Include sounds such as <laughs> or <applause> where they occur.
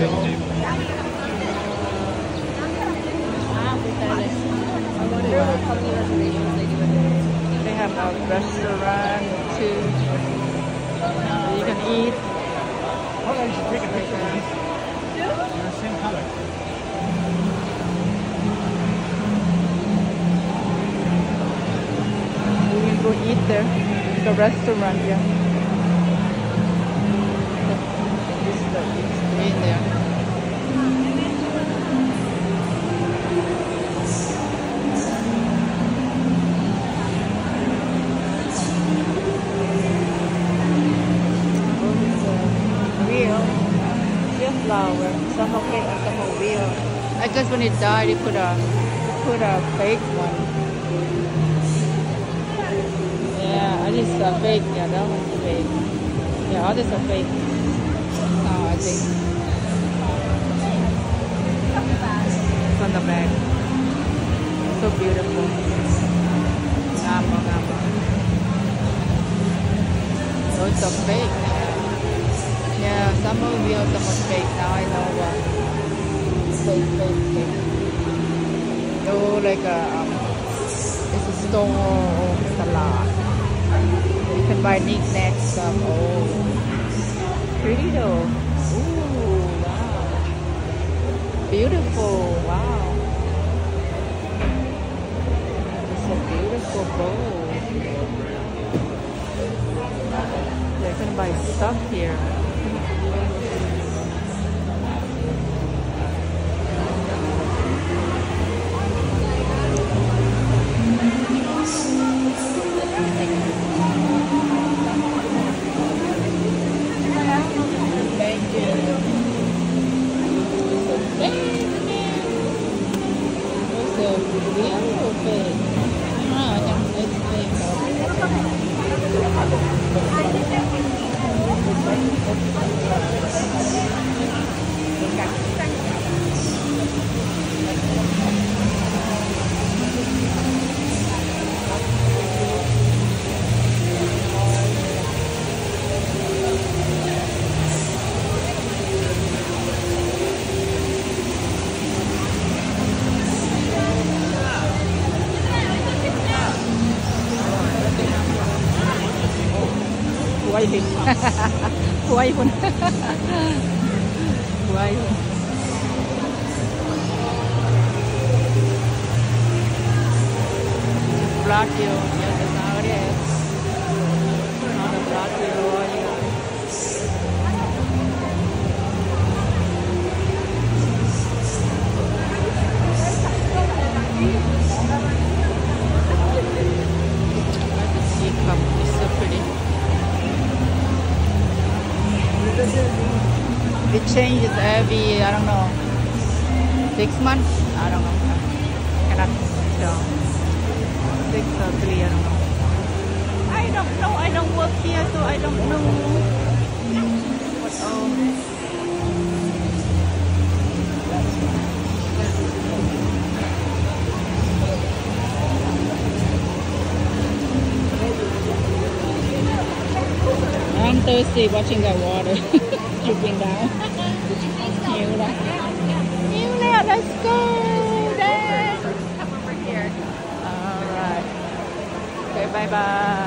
They have a restaurant too. You can eat. Hold on, just take a picture. They're the same color. You can go eat there. The restaurant, yeah. Flower. Some are fake and some are real. I guess when it died, they put a put a fake one. Yeah, this is a fake. Yeah, that one's fake. Yeah, others are fake. Oh, I think. On the back. So beautiful. Ngamo, ngamo. So it's a fake. Some are real, some are fake. Now I know what. Fake, fake, fake. Oh, like a, um, it's a store salad. You can buy knickknacks stuff. Oh, pretty though. Ooh, wow. Beautiful. Wow. It's a beautiful bowl. They're gonna buy stuff here. Thank you. สิหัวอีกคนหัวอีกคนปลาเกียว It changes every, I don't know, six months? I don't know. Cannot tell. Six or three, I don't know. I don't know. I don't work here, so I don't know. What oh. I'm thirsty watching that water <laughs> dripping down. Nhiều lắm. Let's go. There. Come over here. All right. Okay, bye bye.